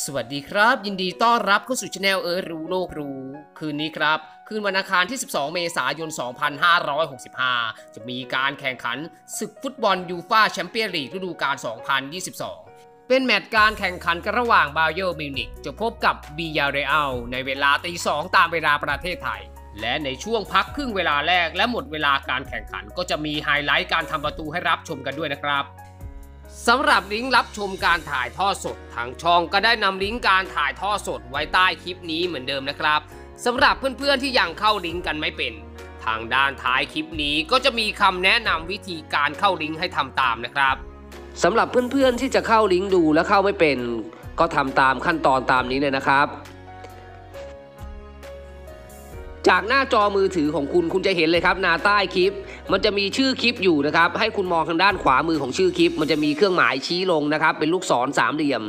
สวัสดีครับ ยินดีต้อนรับเข้าสู่ channel เออรู้โลกรู้ คืนนี้ครับ คืนวันอังคารที่ 12 เมษายน 2565 จะมีการแข่งขันศึกฟุตบอลยูฟ่าแชมเปี้ยนส์ลีกฤดูกาล 2022 เป็นแมตช์การแข่งขันกันระหว่างบาเยิร์นมิวนิกจะพบกับบียาร์เรอัลในเวลาตีสองตามเวลาประเทศไทย และในช่วงพักครึ่งเวลาแรกและหมดเวลาการแข่งขัน ก็จะมีไฮไลท์การทำประตูให้รับชมกันด้วยนะครับ สำหรับลิงก์รับชมการถ่ายทอดสดทางช่องก็ได้นำลิงก์การถ่ายทอดสดไว้ใต้คลิปนี้เหมือนเดิมนะครับสำหรับเพื่อนๆที่ยังเข้าลิงก์กันไม่เป็น ทางด้านท้ายคลิปนี้ก็จะมีคำแนะนำวิธีการเข้าลิงก์ให้ทำตามนะครับสำหรับเพื่อนๆที่จะเข้าลิงก์ดูและเข้าไม่เป็น ก็ทำตามขั้นตอนตามนี้เลยนะครับ จากหน้าจอมือถือของคุณคุณจะเห็นเลยครับหน้าใต้คลิป มันจะมีชื่อคลิปอยู่นะครับ ให้คุณมองทางด้านขวามือของชื่อคลิป มันจะมีเครื่องหมายชี้ลงนะครับ เป็นลูกศรสามเหลี่ยม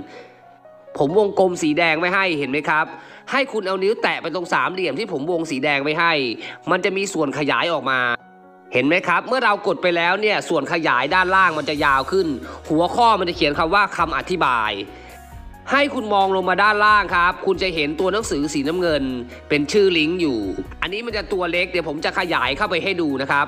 ผมวงกลมสีแดงไว้ให้เห็นไหมครับ ให้คุณเอานิ้วแตะไปตรงสามเหลี่ยมที่ผมวงสีแดงไว้ให้ มันจะมีส่วนขยายออกมาเห็นไหมครับ เมื่อเรากดไปแล้วเนี่ยส่วนขยายด้านล่างมันจะยาวขึ้น หัวข้อมันจะเขียนคำว่าคำอธิบาย ให้คุณมองลงมาด้านล่างครับ คุณจะเห็นตัวหนังสือสีน้ำเงิน เป็นชื่อลิงก์อยู่ อันนี้มันจะตัวเล็กเดี๋ยวผมจะขยายเข้าไปให้ดูนะครับ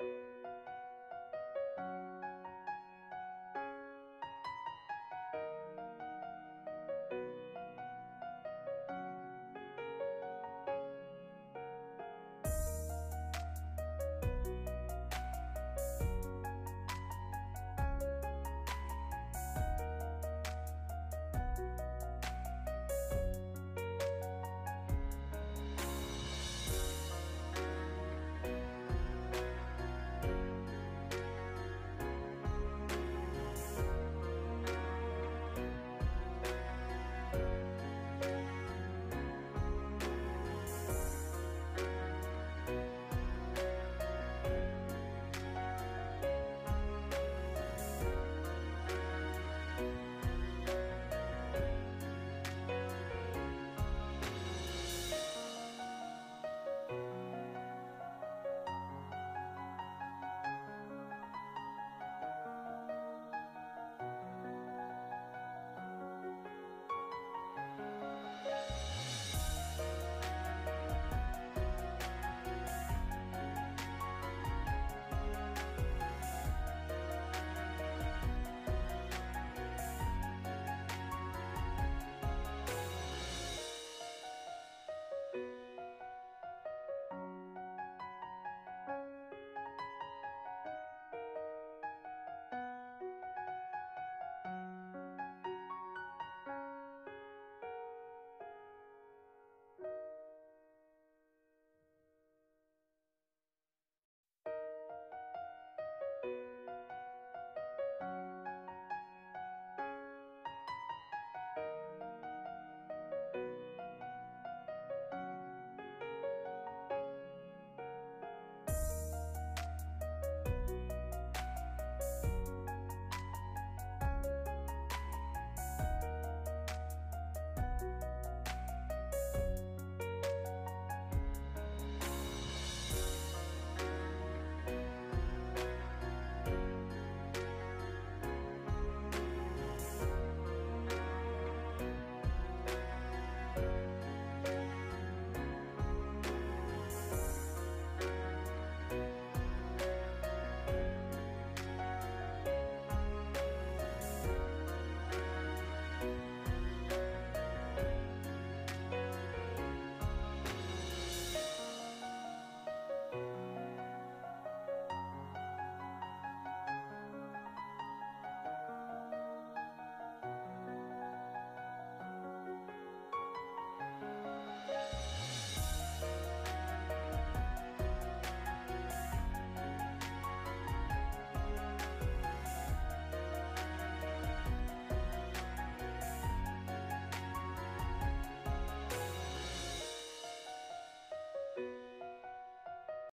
you